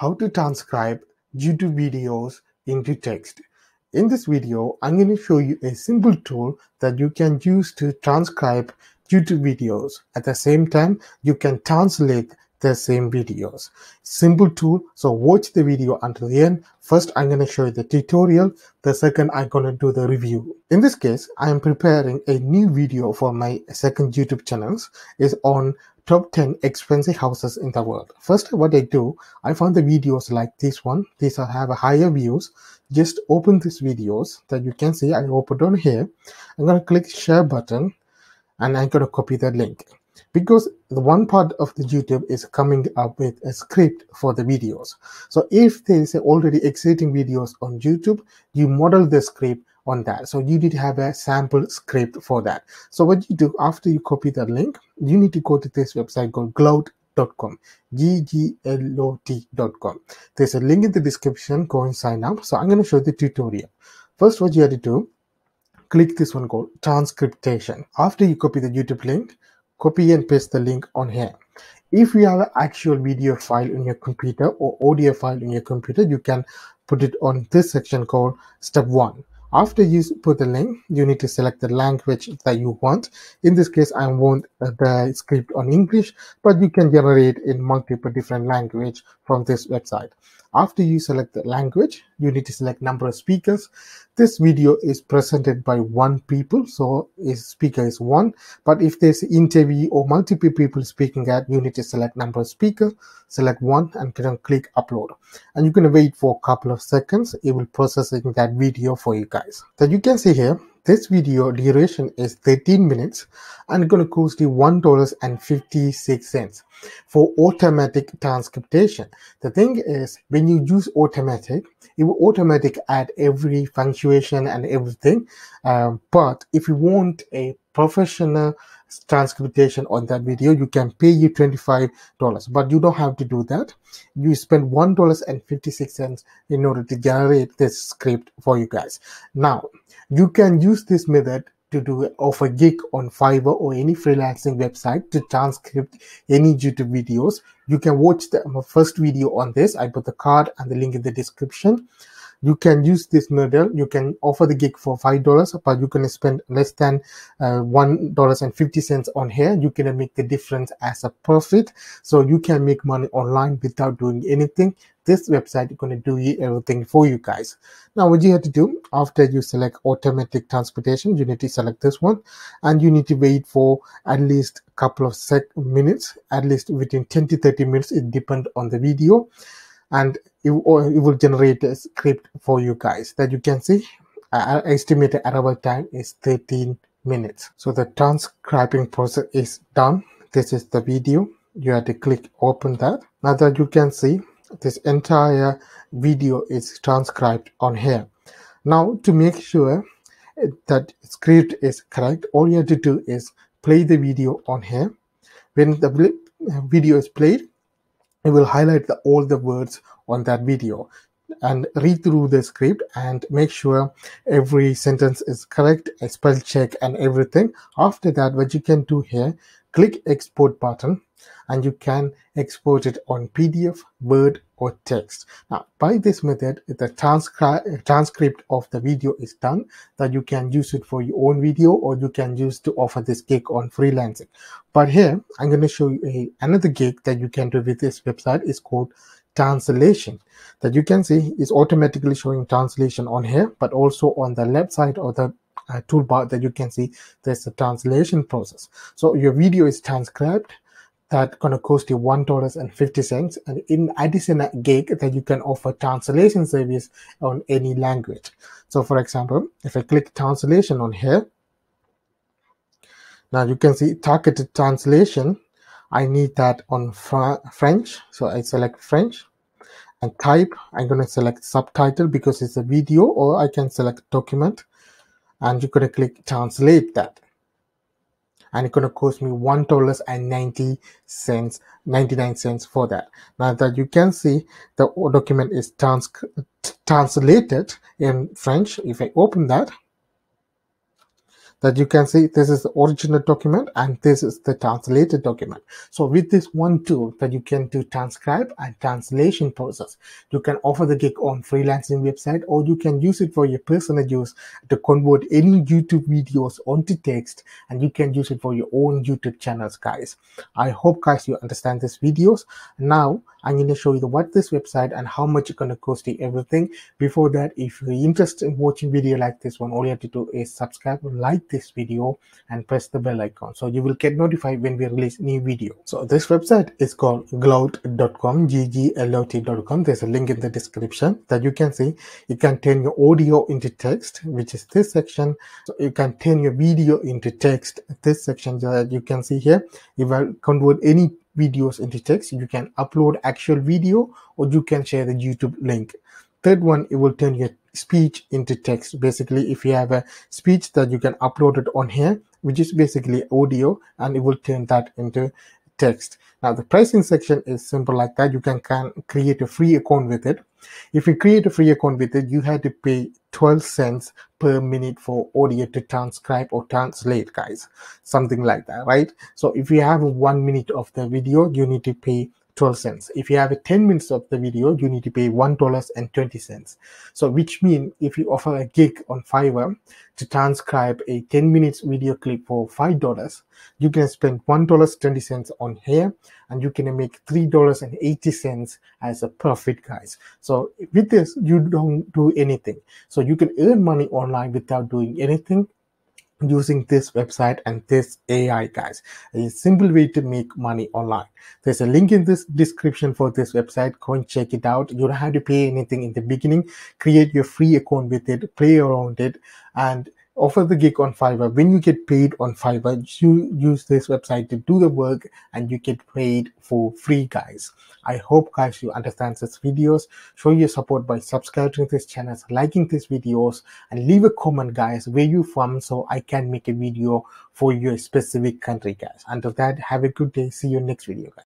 how to transcribe YouTube videos into text. In this video, I'm going to show you a simple tool that you can use to transcribe YouTube videos. At the same time, you can translate the same videos. Simple tool. So watch the video until the end. First, I'm going to show you the tutorial. The second, I'm going to do the review. In this case, I am preparing a new video for my second YouTube channels is on top 10 expensive houses in the world. First, what I do, I found the videos like this one. These have a higher views. Just open these videos that you can see. I opened on here. I'm going to click share button and I'm going to copy the link because the one part of the YouTube is coming up with a script for the videos. So if there is already existing videos on YouTube, you model the script on that. So you need to have a sample script for that. So what you do after you copy that link, you need to go to this website called gloat.com gglot.com there's a link in the description. Go and sign up. So i'm going to show the tutorial. First what you have to do click this one called transcriptation. After you copy the youtube link copy and paste the link on here. If you have an actual video file in your computer or audio file in your computer you can put it on this section called step one after you put the link you need to select the language that you want. In this case i want the script on english but you can generate in multiple different language from this website after you select the language you need to select number of speakers. This video is presented by one people so is speaker is one. But if there's interview or multiple people speaking at you need to select number of speaker select one and then click upload. And you're to wait for a couple of seconds. It will processing that video for you guys. So you can see here this video duration is 13 minutes and going to cost you $1.56 for automatic transcription. The thing is, when you use automatic, it will automatic add every punctuation and everything. Um, but if you want a professional transcription on that video, you can pay you $25, but you don't have to do that. You spend $1.56 in order to generate this script for you guys. Now, you can use this method to do offer gig on Fiverr or any freelancing website to transcript any YouTube videos. You can watch the um, first video on this. I put the card and the link in the description you can use this model. You can offer the gig for five dollars but you can spend less than uh, one dollars and fifty cents on here. You can make the difference as a profit. So you can make money online without doing anything. This website is going to do everything for you guys. Now what you have to do after you select automatic transportation you need to select this one and you need to wait for at least a couple of sec minutes. At least within 10 to 30 minutes it depends on the video and it, it will generate a script for you guys that you can see. Uh, estimated arrival time is 13 minutes. So the transcribing process is done. This is the video. You have to click open that. Now that you can see this entire video is transcribed on here. Now to make sure that script is correct all you have to do is play the video on here. When the video is played it will highlight the, all the words on that video and read through the script and make sure every sentence is correct, a spell check and everything. After that, what you can do here, click export button and you can export it on PDF, Word or text. Now, by this method, the transcri transcript of the video is done that you can use it for your own video or you can use to offer this gig on freelancing. But here, I'm going to show you a, another gig that you can do with this website is called translation. That you can see is automatically showing translation on here, but also on the left side of the uh, toolbar that you can see there's a translation process. So your video is transcribed. That gonna cost you one dollars and fifty cents. And in addition a gig that you can offer translation service on any language. So for example if i click translation on here now you can see targeted translation. I need that on Fr french. So i select french and type. I'm going to select subtitle because it's a video or i can select document. And you're going to click translate that. And it's going to cost me one dollars and 90 cents 99 cents for that. Now that you can see the document is trans translated in french. If i open that that you can see this is the original document and this is the translated document. So with this one tool that you can do transcribe and translation process you can offer the gig on freelancing website or you can use it for your personal use to convert any youtube videos onto text and you can use it for your own youtube channels guys. I hope guys you understand this videos. Now i'm going to show you what this website and how much it's going to cost you everything. Before that if you're interested in watching video like this one all you have to do is subscribe like this video and press the bell icon so you will get notified when we release new video. So this website is called glout.com gglot.com there's a link in the description that you can see. You can turn your audio into text which is this section. So you can turn your video into text this section that you can see here. You will convert any videos into text. You can upload actual video or you can share the youtube link. Third one it will turn your speech into text. Basically if you have a speech that you can upload it on here which is basically audio and it will turn that into text. Now the pricing section is simple like that. You can, can create a free account with it. If you create a free account with it you have to pay 12 cents per minute for audio to transcribe or translate guys. Something like that right? So if you have one minute of the video you need to pay 12 cents. If you have a 10 minutes of the video, you need to pay $1.20. So which means if you offer a gig on Fiverr to transcribe a 10 minutes video clip for $5, you can spend $1.20 on here and you can make $3.80 as a profit guys. So with this, you don't do anything. So you can earn money online without doing anything using this website and this AI guys. A simple way to make money online. There's a link in this description for this website. Go and check it out. You don't have to pay anything in the beginning. Create your free account with it, play around it and offer the gig on Fiverr. When you get paid on Fiverr, you use this website to do the work and you get paid for free, guys. I hope, guys, you understand this videos. Show your support by subscribing to this channel, liking these videos, and leave a comment, guys, where you from so I can make a video for your specific country, guys. Until that, have a good day. See you next video, guys.